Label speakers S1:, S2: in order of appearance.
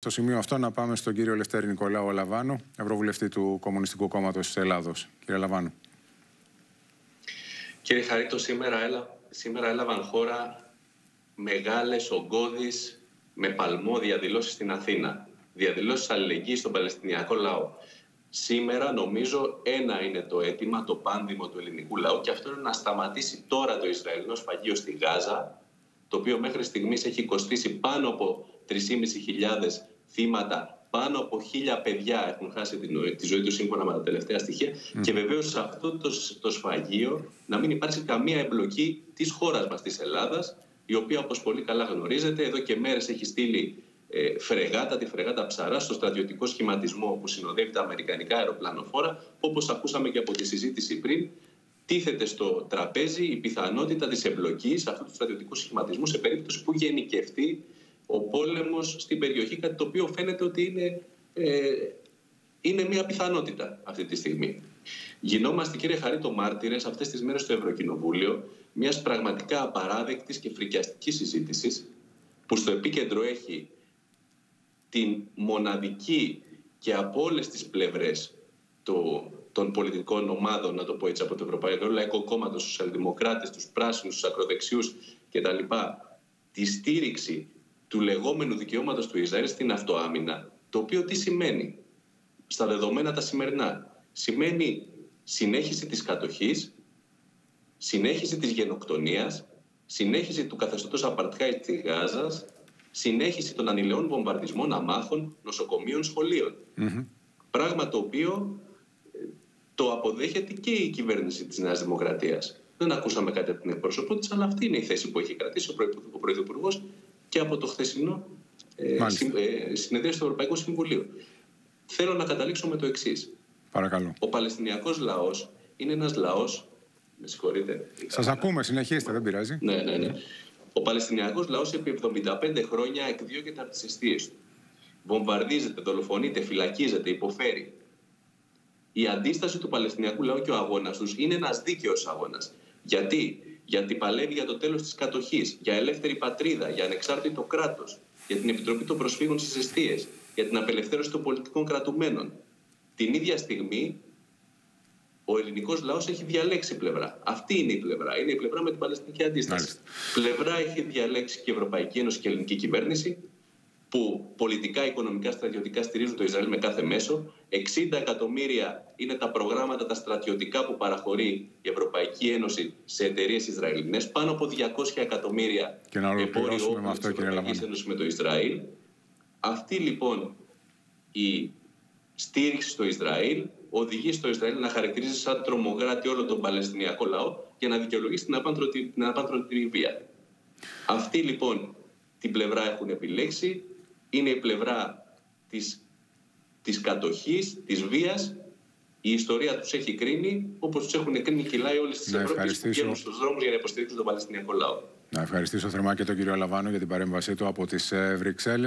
S1: Στο σημείο αυτό να πάμε στον κύριο Λευτέρη Νικολάου Λαβάνο, Ευρωβουλευτή του Κομμουνιστικού Κόμματος της Ελλάδος. Κύριε Λαβάνο.
S2: Κύριε Χαρίτο, σήμερα, έλα, σήμερα έλαβαν χώρα μεγάλες ογκώδεις με παλμό διαδηλώσεις στην Αθήνα. Διαδηλώσεις αλληλεγγύης στον Παλαιστινιακό λαό. Σήμερα νομίζω ένα είναι το αίτημα, το πάνδημο του ελληνικού λαού και αυτό είναι να σταματήσει τώρα το Ισραηλινό σφαγείο στη Γάζα, το οποίο μέχρι στιγμής έχει κοστίσει πάνω από 3.500 θύματα, πάνω από χίλια παιδιά έχουν χάσει τη ζωή τους σύμφωνα με τα τελευταία στοιχεία. Και βεβαίως σε αυτό το, το σφαγείο να μην υπάρξει καμία εμπλοκή της χώρας μας, της Ελλάδας, η οποία όπως πολύ καλά γνωρίζετε εδώ και μέρες έχει στείλει ε, φρεγάτα, τη φρεγάτα ψαρά στο στρατιωτικό σχηματισμό που συνοδεύει τα αμερικανικά αεροπλανοφόρα, όπως ακούσαμε και από τη συζήτηση πριν, τίθεται στο τραπέζι η πιθανότητα της εμπλοκής αυτού του στρατιωτικού σχηματισμού σε περίπτωση που γενικευτεί ο πόλεμος στην περιοχή, κάτι το οποίο φαίνεται ότι είναι, ε, είναι μια πιθανότητα αυτή τη στιγμή. Γινόμαστε, κύριε Χαρίτο, μάρτυρες αυτές τις μέρες στο Ευρωκοινοβούλιο μιας πραγματικά απαράδεκτης και φρικιαστικής συζήτησης που στο επίκεντρο έχει την μοναδική και από όλες τις πλευρές των πολιτικών ομάδων, να το πω έτσι, από το Ευρωπαϊκό Λαϊκό Κόμμα, τους Σοσιαλδημοκράτες, τους Πράσινους, τους Ακροδεξιούς κτλ. Τη στήριξη του λεγόμενου δικαιώματος του Ισραήλ στην αυτοάμυνα, το οποίο τι σημαίνει; Στα δεδομένα τα σημερινά. Σημαίνει συνέχιση της κατοχής, συνέχιση της γενοκτονίας, συνέχιση του καθεστώτος απαρτχάη της Γάζας, συνέχιση των ανηλαιών βομβαρδισμών αμάχων, νοσοκομείων, Πράγμα το οποίο ε, το αποδέχεται και η κυβέρνηση της Νέας Δημοκρατίας. Δεν ακούσαμε κάτι από την εκπρόσωπο της, αλλά αυτή είναι η θέση που έχει κρατήσει ο Πρωθυπουργός και από το χθεσινό ε, ε, συνεδρία του Ευρωπαϊκού Συμβουλίου. Θέλω να καταλήξω με το εξής.
S1: Παρακαλώ.
S2: Ο Παλαιστινιακός λαός είναι ένας λαός. Με συγχωρείτε.
S1: Σας ακούμε, συνεχίστε, δεν πειράζει.
S2: Ναι, ναι, ναι. Ο Παλαιστινιακός λαός επί 75 χρόνια εκδιώκεται από τις αιστείες του. Βομβαρδίζεται, δολοφονείται, φυλακίζεται, υποφέρει. Η αντίσταση του Παλαιστινιακού λαού και ο αγώνας τους είναι ένας δίκαιος αγώνας. Γιατί; Γιατί παλεύει για το τέλος της κατοχής, για ελεύθερη πατρίδα, για ανεξάρτητο κράτος, για την Επιτροπή των Προσφύγων στις Αιστείες, για την απελευθέρωση των πολιτικών κρατουμένων. Την ίδια στιγμή ο ελληνικός λαός έχει διαλέξει πλευρά. Αυτή είναι η πλευρά. Είναι η πλευρά με την Παλαιστινική αντίσταση. Πλευρά έχει διαλέξει και η Ευρωπαϊκή Ένωση και η ελληνική κυβέρνηση, που πολιτικά, οικονομικά, στρατιωτικά στηρίζουν το Ισραήλ με κάθε μέσο. 60 εκατομμύρια είναι τα προγράμματα, τα στρατιωτικά που παραχωρεί η Ευρωπαϊκή Ένωση σε εταιρείες Ισραηλινές. Πάνω από 200 εκατομμύρια
S1: εμπόριο με αυτό,
S2: Ευρωπαϊκής Ένωσης με το Ισραήλ. Αυτή λοιπόν η στήριξη στο Ισραήλ οδηγεί στο Ισραήλ να χαρακτηρίζει σαν τρομοκράτη όλο τον Παλαιστινιακό λαό για να δικαιολογήσει την απάντρωτη βία. Αυτή λοιπόν την πλευρά έχουν επιλέξει. Είναι η πλευρά της, της κατοχής, της βίας. Η ιστορία τους έχει κρίνει, όπως τους έχουν κρίνει και οι λαοί όλες τις Ευρώπης που βγαίνουν στους δρόμους για να υποστηρίξουν τον Παλαιστινιακό λαό.
S1: Να ευχαριστήσω θερμά και τον κύριο Αλαβάνο για την παρέμβασή του από τις ε, Βρυξέλλες.